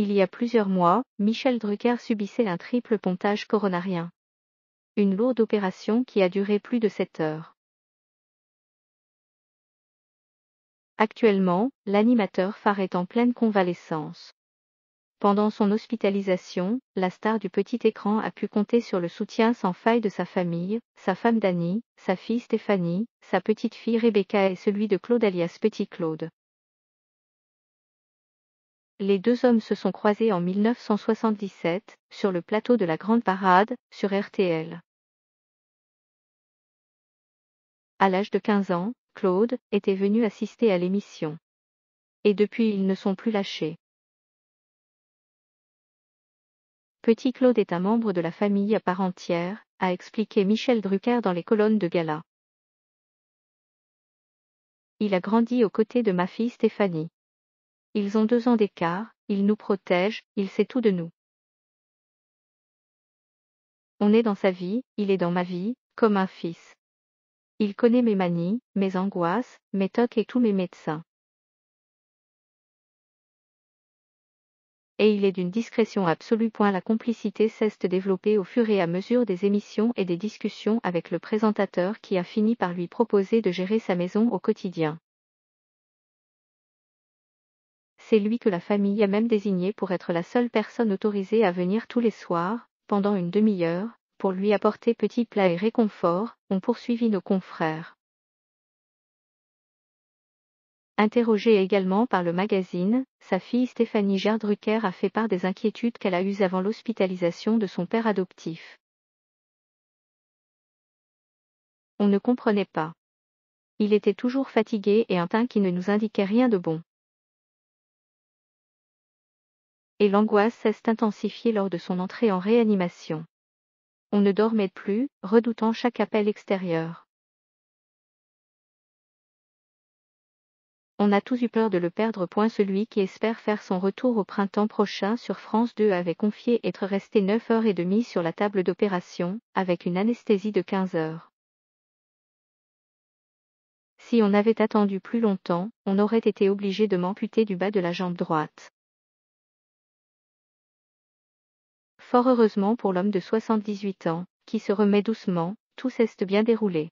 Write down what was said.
Il y a plusieurs mois, Michel Drucker subissait un triple pontage coronarien. Une lourde opération qui a duré plus de sept heures. Actuellement, l'animateur phare est en pleine convalescence. Pendant son hospitalisation, la star du petit écran a pu compter sur le soutien sans faille de sa famille, sa femme Dani, sa fille Stéphanie, sa petite fille Rebecca et celui de Claude alias Petit Claude. Les deux hommes se sont croisés en 1977, sur le plateau de la Grande Parade, sur RTL. À l'âge de 15 ans, Claude était venu assister à l'émission. Et depuis ils ne sont plus lâchés. Petit Claude est un membre de la famille à part entière, a expliqué Michel Drucker dans les colonnes de gala. Il a grandi aux côtés de ma fille Stéphanie. Ils ont deux ans d'écart, il nous protège, il sait tout de nous. On est dans sa vie, il est dans ma vie, comme un fils. Il connaît mes manies, mes angoisses, mes tocs et tous mes médecins. Et il est d'une discrétion absolue. La complicité cesse de développer au fur et à mesure des émissions et des discussions avec le présentateur qui a fini par lui proposer de gérer sa maison au quotidien. C'est lui que la famille a même désigné pour être la seule personne autorisée à venir tous les soirs, pendant une demi-heure, pour lui apporter petits plats et réconfort, ont poursuivi nos confrères. Interrogée également par le magazine, sa fille Stéphanie Gerdrucker a fait part des inquiétudes qu'elle a eues avant l'hospitalisation de son père adoptif. On ne comprenait pas. Il était toujours fatigué et un teint qui ne nous indiquait rien de bon. Et l'angoisse s'est intensifiée lors de son entrée en réanimation. On ne dormait plus, redoutant chaque appel extérieur. On a tous eu peur de le perdre. Point celui qui espère faire son retour au printemps prochain sur France 2 avait confié être resté 9 heures et demie sur la table d'opération, avec une anesthésie de 15 heures. Si on avait attendu plus longtemps, on aurait été obligé de m'amputer du bas de la jambe droite. Fort heureusement pour l'homme de 78 ans, qui se remet doucement, tout s'est bien déroulé.